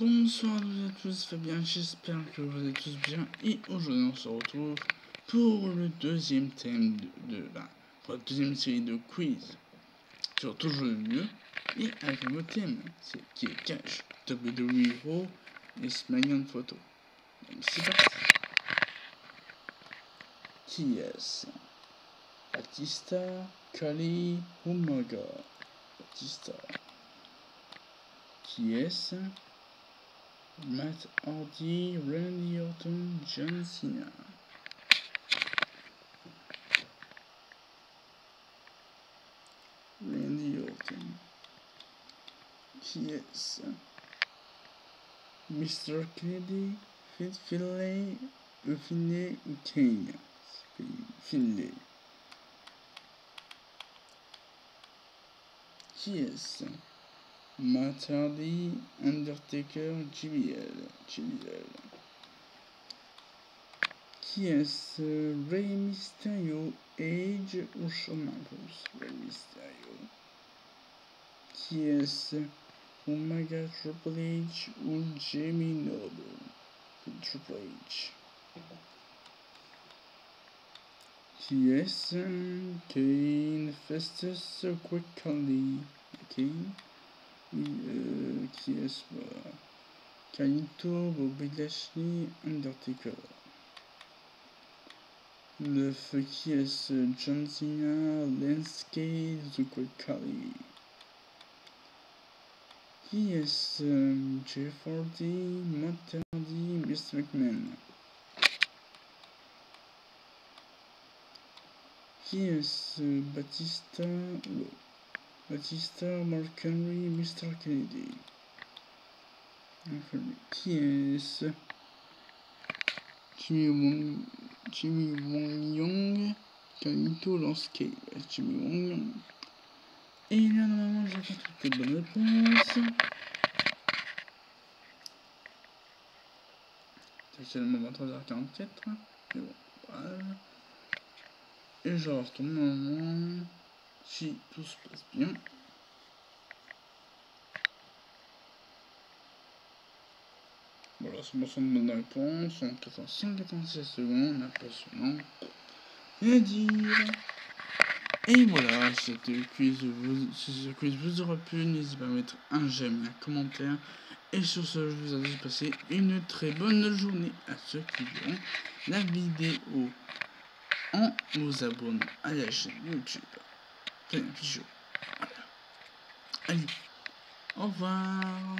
Bonsoir à tous et à tous, Fabien, j'espère que vous allez tous bien et aujourd'hui on se retrouve pour le deuxième thème de, bah, pour la deuxième série de quiz sur toujours le lieu et avec un autre thème c'est qui est cash WWE Hero et SmackDown Photo. C'est parti. Qui est-ce? Batista, Kali, Umaga. Batista. Qui est-ce? Matt Hardy, Randy Orton, John Cena. Randy Orton. Qui est-ce Mr. Kennedy, Fit Finlay, Finlay ou Kane Finlay. Qui est-ce Matt Hardy, Undertaker, JBL. JBL. Qui est-ce Rey Mysterio, Age ou Shawn Michaels Rey Mysterio. Qui est-ce Omega Triple H ou Jamie Noble Triple H. Qui est-ce Kane Festus Quick Kane euh, qui est-ce Kalito, Bobby Lashley, Undertaker. Le feu qui est-ce John Cena, The Great Khali. Qui est-ce Jeff Hardy, Matt Hardy, Mr. McMahon? Qui est-ce Batista Batista, Mark Henry, Mr. Kennedy. Qui est-ce? Jimmy Wong, Jimmy Wong Young, Lansky, Jimmy Wong Young. Et là, normalement, j'ai toutes les bonnes réponses. C'est seulement 23h44. Mais bon, voilà. Et je retourne normalement tout se passe bien. Voilà, 100% de bonne réponse, en 196 secondes, impressionnant. Et dire. Et voilà, c'était quiz, vous, si ce quiz vous aura plu, n'hésitez pas à mettre un j'aime, un commentaire. Et sur ce, je vous invite à passer une très bonne journée à ceux qui verront la vidéo en vous abonnant à la chaîne YouTube bijoux. Voilà. Allez, au revoir.